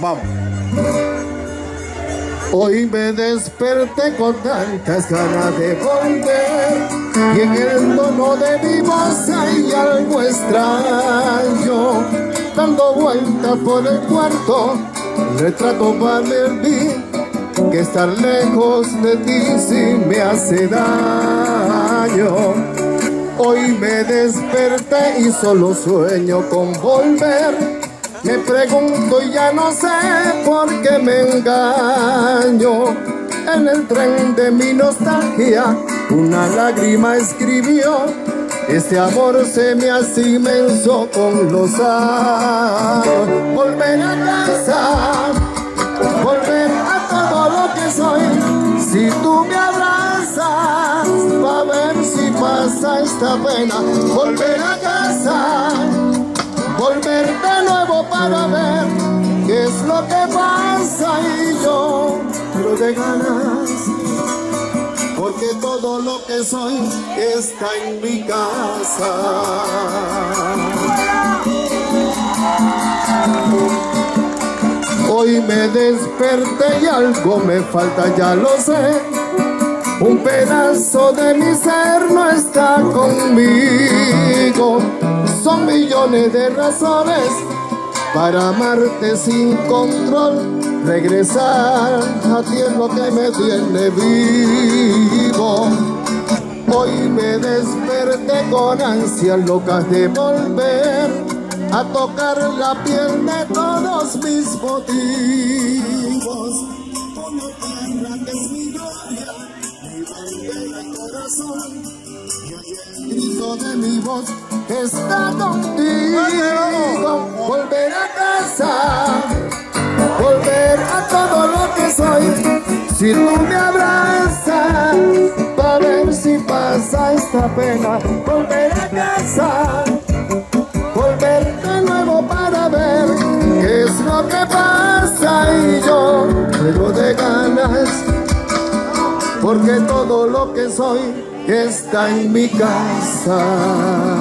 Vamos. Hoy me desperté con tantas ganas de volver y en el tono de mi voz hay algo extraño. Dando vueltas por el cuarto, retrato para mí que estar lejos de ti sí me hace daño. Hoy me desperté y solo sueño con volver. Me pregunto y ya no sé por qué me engaño. En el tren de mi nostalgia, una lágrima escribió. Este amor se me hace inmenso con los años. Volver a casa, volver a todo lo que soy. Si tú me abrazas, va a ver si pasa esta pena. Volver a casa, volver de nuevo para ver qué es lo que pasa y yo pero de ganas. Porque todo lo que soy está en mi casa. Hoy me desperté y algo me falta, ya lo sé. Un pedazo de mi ser no está conmigo. Son millones de razones para amarte sin control. Regresar a ti es lo que me tiene vivo. Hoy me desperté con ansias locas de volver a tocar la piel de todos mis motivos. Como tierra que es mi gloria, mi bandera corazón. Grito de mi voz está contigo. Volver a casa, volver a todo lo que soy. Si tú me abrazas, para ver si pasa esta pena. Volver a casa volver de nuevo para ver qué es lo que pasa y yo luego de ganas porque todo lo que soy está en mi casa.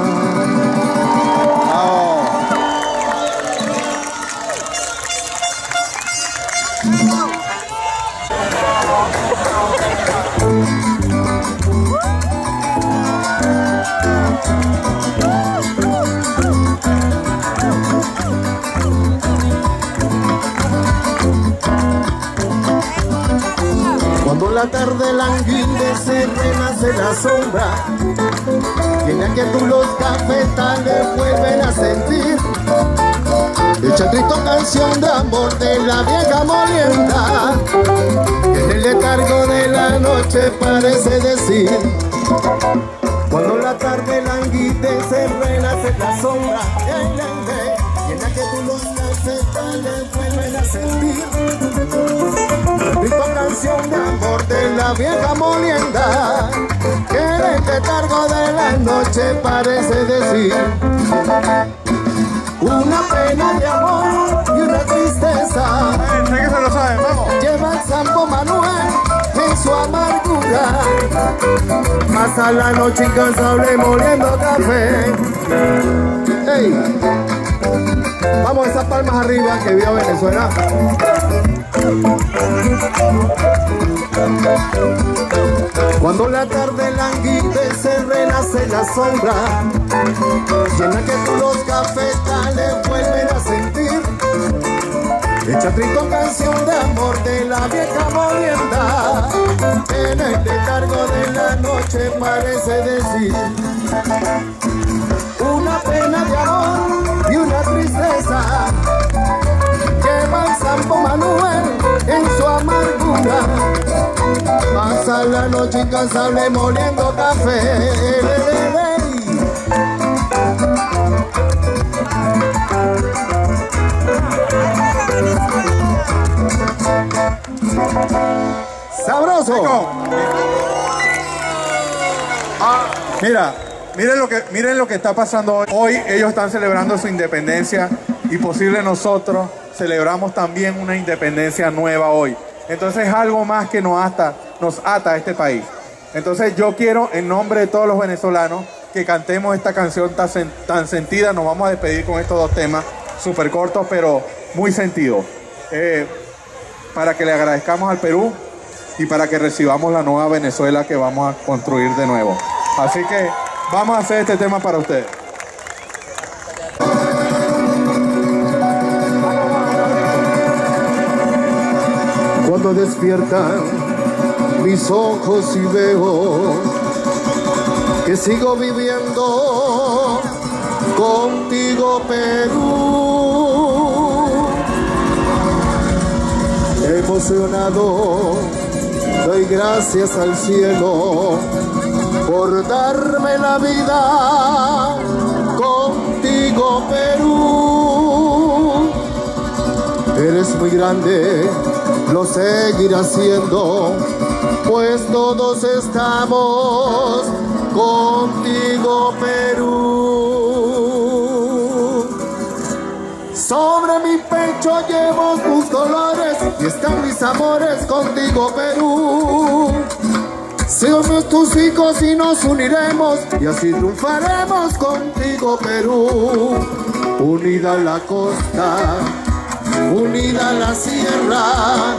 La tarde languidece renace la sombra Tiene que tú los cafetales vuelven a sentir. El chatrito canción de amor de la vieja molienda. En el letargo de la noche parece decir. Cuando la tarde languidece renace la sombra Tiene que tú los cafetales vuelven a sentir canción de amor de la vieja molienda. Que en el letargo de la noche parece decir. Una pena de amor y una tristeza. Que se lo saben, vamos. Lleva el Santo Manuel en su amargura. Pasa la noche incansable moliendo café. Ey, Vamos esas palmas arriba que vio Venezuela Cuando la tarde languidece renace la sombra. Llena que tú los cafetales vuelven a sentir. El chatrito canción de amor de la vieja molienda. En el letargo de la noche parece decir Una pena de amor amargura Pasa la noche incansable moliendo café Sabroso. Mira, miren lo que miren lo que está pasando hoy. Hoy ellos están celebrando su independencia y posible nosotros celebramos también una independencia nueva hoy. Entonces es algo más que nos ata, nos ata a este país. Entonces yo quiero en nombre de todos los venezolanos que cantemos esta canción tan, sen- tan sentida. Nos vamos a despedir con estos dos temas súper cortos, pero muy sentido. Eh, para que le agradezcamos al Perú y para que recibamos la nueva Venezuela que vamos a construir de nuevo. Así que vamos a hacer este tema para ustedes. Cuando despiertan mis ojos y veo que sigo viviendo contigo Perú. Emocionado, doy gracias al cielo por darme la vida contigo Perú. Eres muy grande, lo seguirás siendo, pues todos estamos contigo Perú. Sobre mi pecho llevo tus colores y están mis amores contigo Perú. Somos tus hijos y nos uniremos y así triunfaremos contigo Perú. Unida la costa, unida la sierra,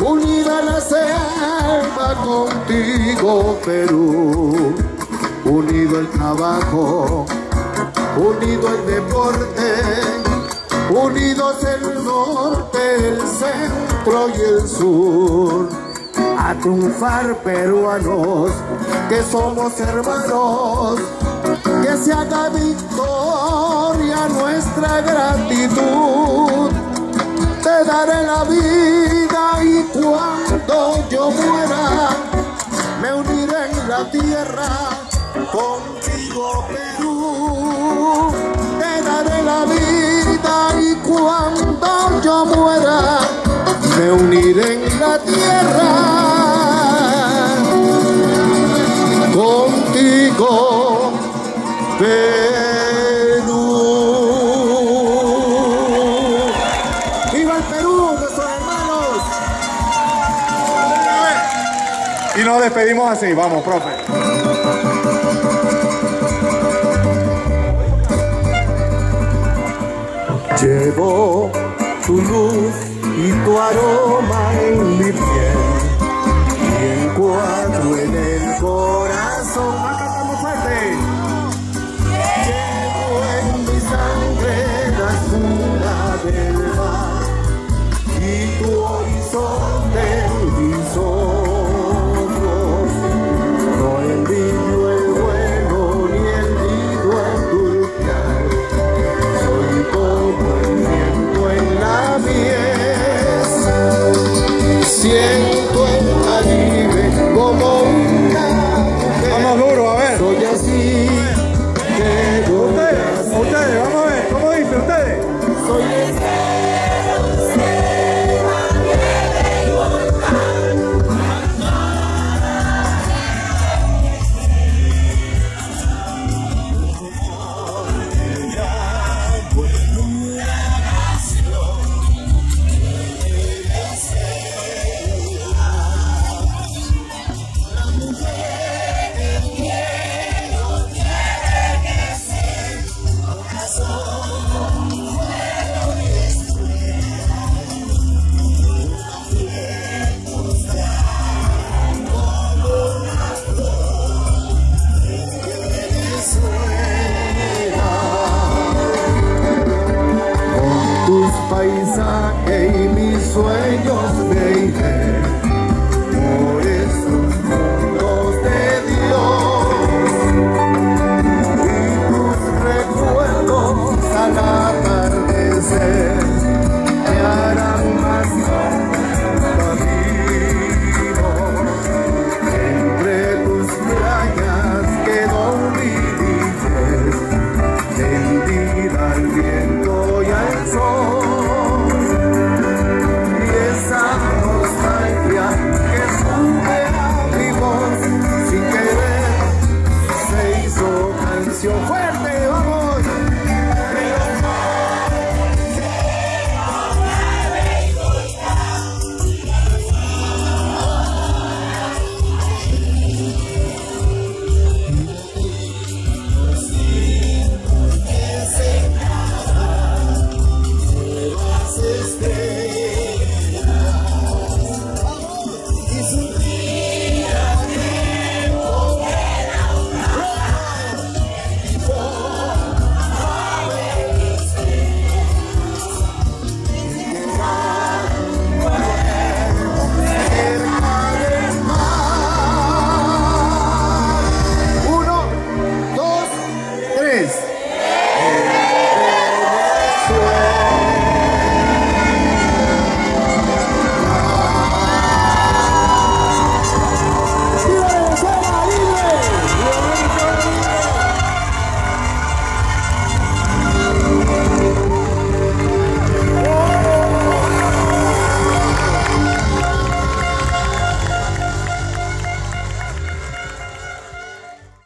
unida la selva contigo Perú. Unido el trabajo, unido el deporte, unidos el norte, el centro y el sur a triunfar peruanos, que somos hermanos, que se haga victoria nuestra gratitud. Te daré la vida y cuando yo muera, me uniré en la tierra contigo Perú. Te daré la vida y cuando yo muera, me uniré en la tierra contigo, Perú. Nos despedimos así, vamos, profe. Llevo tu luz y tu aroma en mi piel y encuadro en el corazón.